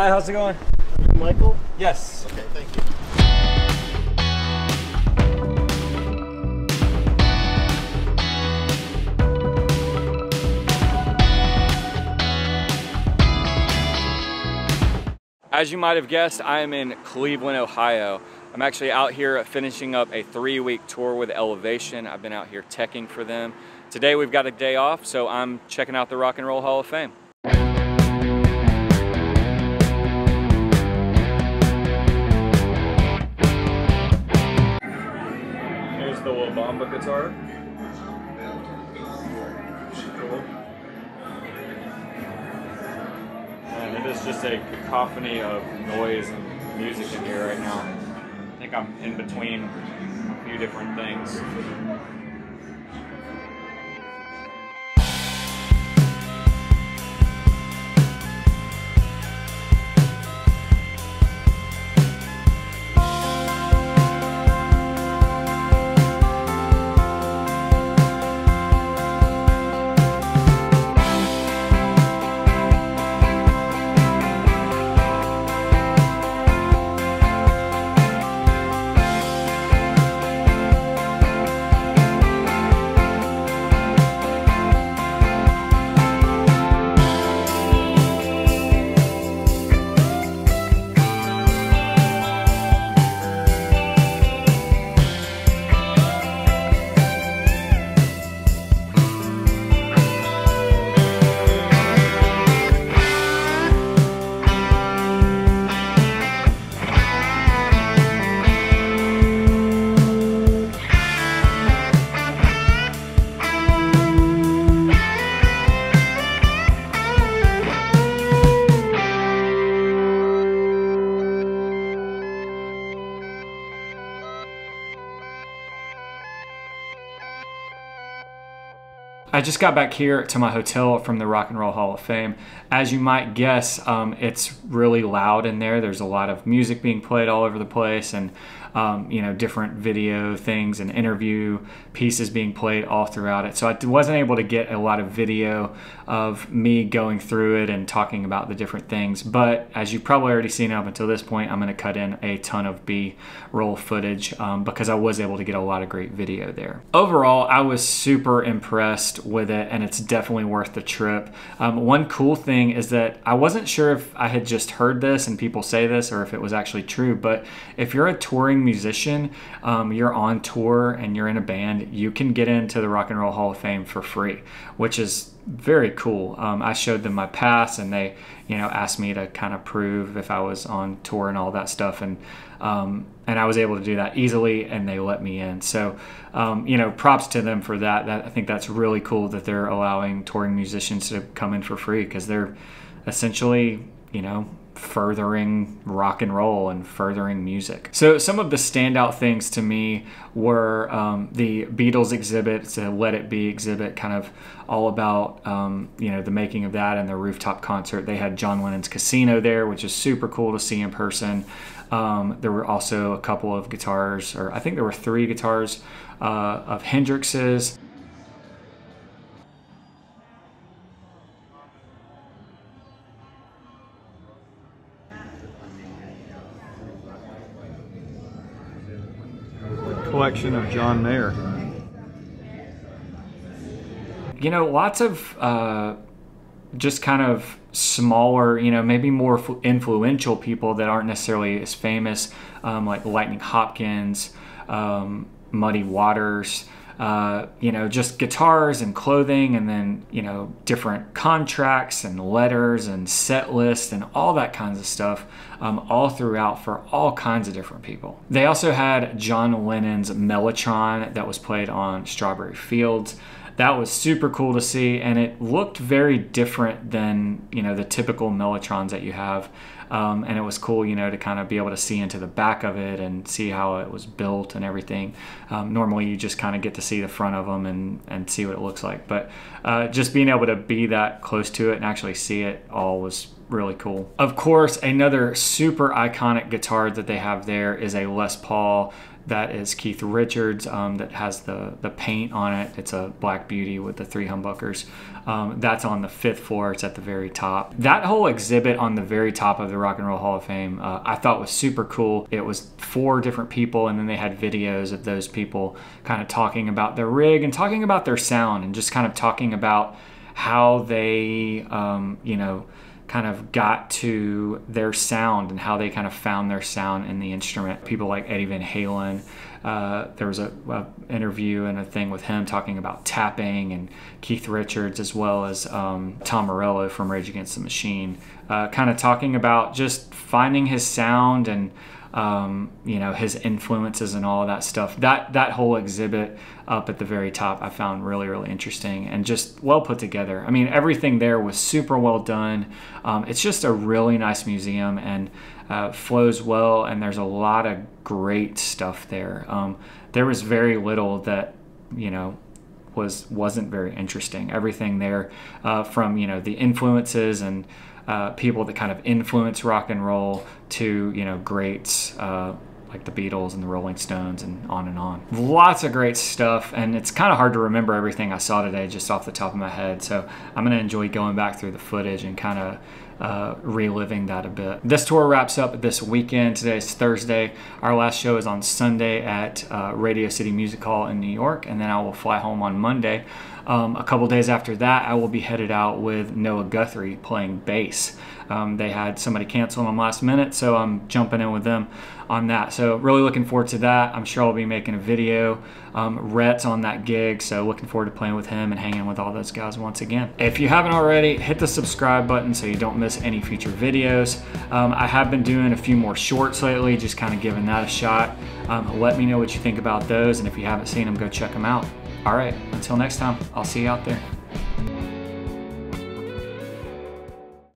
Hi, how's it going? Michael? Yes. Okay, thank you. As you might have guessed, I am in Cleveland, Ohio. I'm actually out here finishing up a three week tour with Elevation. I've been out here teching for them. Today we've got a day off, so I'm checking out the Rock and Roll Hall of Fame. Here's the La Bamba guitar. Cool. And it is just a cacophony of noise and music in here right now. I think I'm in between a few different things. I just got back here to my hotel from the Rock and Roll Hall of Fame. As you might guess, um, it's really loud in there. There's a lot of music being played all over the place, and um, you know, different video things and interview pieces being played all throughout it. So I wasn't able to get a lot of video of me going through it and talking about the different things. But as you've probably already seen up until this point, I'm going to cut in a ton of B-roll footage um, because I was able to get a lot of great video there. Overall, I was super impressed with it, and it's definitely worth the trip. Um, one cool thing is that I wasn't sure if I had just heard this and people say this or if it was actually true, but if you're a touring musician, um, you're on tour and you're in a band, you can get into the Rock and Roll Hall of Fame for free, which is very cool. Um, I showed them my pass and they, you know, asked me to kind of prove if I was on tour and all that stuff. And, um, and I was able to do that easily and they let me in. So, um, you know, props to them for that. that. I think that's really cool that they're allowing touring musicians to come in for free because they're essentially, you know, furthering rock and roll and furthering music. So some of the standout things to me were um, the Beatles exhibit, a Let It Be exhibit, kind of all about um, you know the making of that and the rooftop concert. They had John Lennon's Casino there, which is super cool to see in person. Um, there were also a couple of guitars, or I think there were three guitars uh, of Hendrix's. Collection of John Mayer. You know, lots of uh, just kind of smaller, you know, maybe more influential people that aren't necessarily as famous, um, like Lightning Hopkins, um, Muddy Waters. Uh, you know, just guitars and clothing, and then you know different contracts and letters and set lists and all that kinds of stuff, um, all throughout for all kinds of different people. They also had John Lennon's Mellotron that was played on Strawberry Fields that was super cool to see and it looked very different than you know the typical mellotrons that you have um, and it was cool you know to kind of be able to see into the back of it and see how it was built and everything um, normally you just kind of get to see the front of them and, and see what it looks like but uh, just being able to be that close to it and actually see it all was really cool. Of course, another super iconic guitar that they have there is a Les Paul that is Keith Richards um, that has the the paint on it. It's a Black Beauty with the three humbuckers. Um, that's on the fifth floor. It's at the very top. That whole exhibit on the very top of the Rock and Roll Hall of Fame, uh, I thought was super cool. It was four different people, and then they had videos of those people kind of talking about their rig and talking about their sound and just kind of talking about how they, um, you know kind of got to their sound and how they kind of found their sound in the instrument. People like Eddie Van Halen. Uh, there was a, a, interview and a thing with him talking about tapping and Keith Richards as well as um, Tom Morello from Rage Against the Machine, uh, kind of talking about just finding his sound and um, you know his influences and all of that stuff. That that whole exhibit up at the very top I found really really interesting and just well put together. I mean everything there was super well done. Um, it's just a really nice museum and uh, flows well and there's a lot of great stuff there. Um, there was very little that you know was wasn't very interesting. Everything there uh, from you know the influences and uh, people that kind of influence rock and roll to you know greats uh, like the Beatles and the Rolling Stones and on and on. Lots of great stuff, and it's kind of hard to remember everything I saw today just off the top of my head. So I'm going to enjoy going back through the footage and kind of uh, reliving that a bit. This tour wraps up this weekend. Today's Thursday. Our last show is on Sunday at uh, Radio City Music Hall in New York, and then I will fly home on Monday. Um, a couple days after that, I will be headed out with Noah Guthrie playing bass. Um, they had somebody cancel them last minute, so I'm jumping in with them on that. So really looking forward to that. I'm sure I'll be making a video. Um, Rhett's on that gig, so looking forward to playing with him and hanging with all those guys once again. If you haven't already, hit the subscribe button so you don't miss any future videos. Um, I have been doing a few more shorts lately, just kind of giving that a shot. Um, let me know what you think about those, and if you haven't seen them, go check them out. All right, until next time, I'll see you out there.